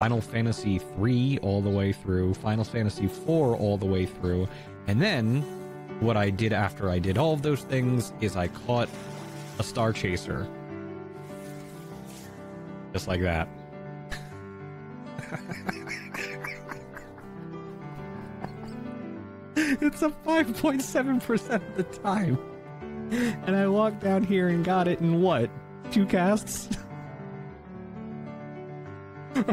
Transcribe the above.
Final Fantasy III all the way through, Final Fantasy IV all the way through, and then what I did after I did all of those things is I caught a Starchaser. Just like that. it's a 5.7% of the time. And I walked down here and got it in what? Two casts?